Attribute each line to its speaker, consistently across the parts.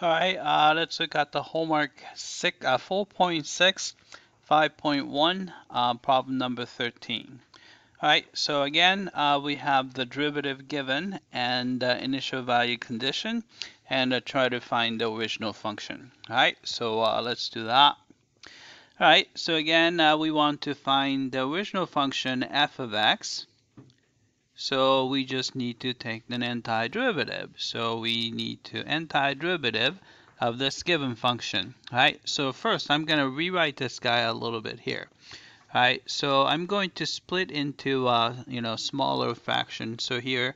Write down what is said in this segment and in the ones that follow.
Speaker 1: All right, uh, let's look at the homework six, uh, 4.6, 5.1, uh, problem number 13. All right, so again, uh, we have the derivative given and uh, initial value condition, and uh, try to find the original function. All right, so uh, let's do that. All right, so again, uh, we want to find the original function f of x. So we just need to take an antiderivative. So we need to antiderivative of this given function. Right. So first I'm going to rewrite this guy a little bit here. Right. So I'm going to split into uh, you know smaller fraction. So here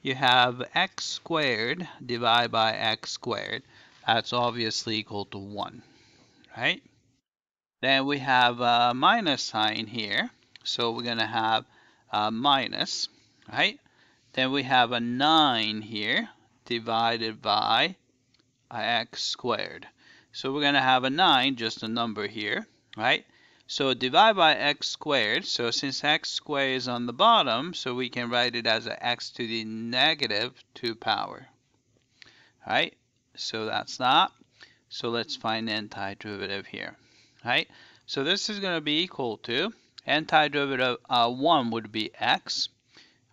Speaker 1: you have x squared divided by x squared. That's obviously equal to 1. Right. Then we have a minus sign here. So we're going to have a minus right? Then we have a 9 here divided by x squared. So we're going to have a 9, just a number here, right? So divide by x squared. So since x squared is on the bottom, so we can write it as a x to the negative 2 power. Right? So that's that. So let's find antiderivative here. Right? So this is going to be equal to antiderivative uh, 1 would be x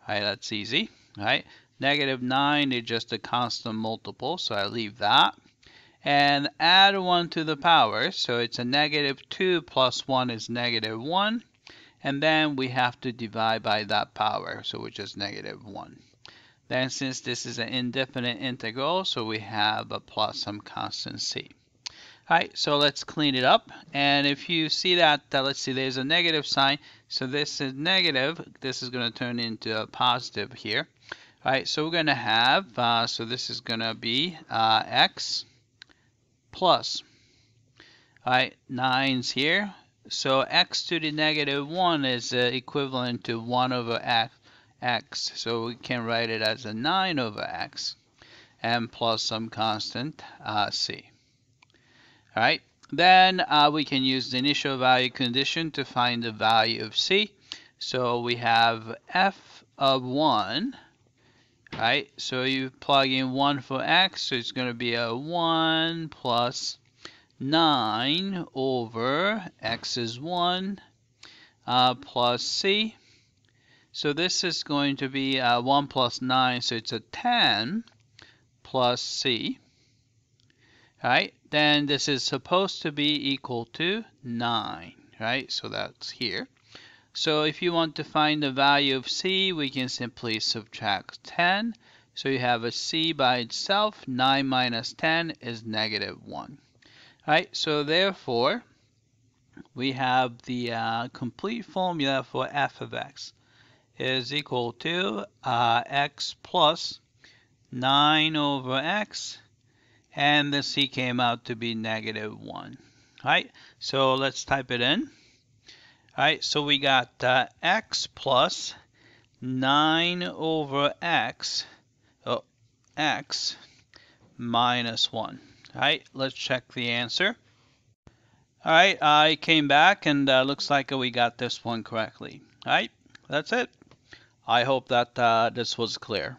Speaker 1: Right, that's easy. Right, negative 9 is just a constant multiple, so I leave that. And add 1 to the power, so it's a negative 2 plus 1 is negative 1. And then we have to divide by that power, so which is negative 1. Then since this is an indefinite integral, so we have a plus some constant c. Alright, so let's clean it up. And if you see that, uh, let's see, there's a negative sign. So this is negative. This is going to turn into a positive here. Alright, so we're going to have, uh, so this is going to be uh, x plus. Alright, 9's here. So x to the negative 1 is uh, equivalent to 1 over x, x. So we can write it as a 9 over x and plus some constant uh, c. Right, then uh, we can use the initial value condition to find the value of c. So we have f of 1, right? So you plug in 1 for x, so it's going to be a 1 plus 9 over x is 1 uh, plus c. So this is going to be uh, 1 plus 9, so it's a 10 plus c. Right? then this is supposed to be equal to 9, right? So that's here. So if you want to find the value of c, we can simply subtract 10. So you have a c by itself, 9 minus 10 is negative 1. Right, so therefore, we have the uh, complete formula for f of x is equal to uh, x plus 9 over x and the c came out to be negative 1. All right, so let's type it in. Alright, so we got uh, x plus 9 over x, oh, x minus 1. Alright, let's check the answer. Alright, I came back and uh, looks like we got this one correctly. Alright, that's it. I hope that uh, this was clear.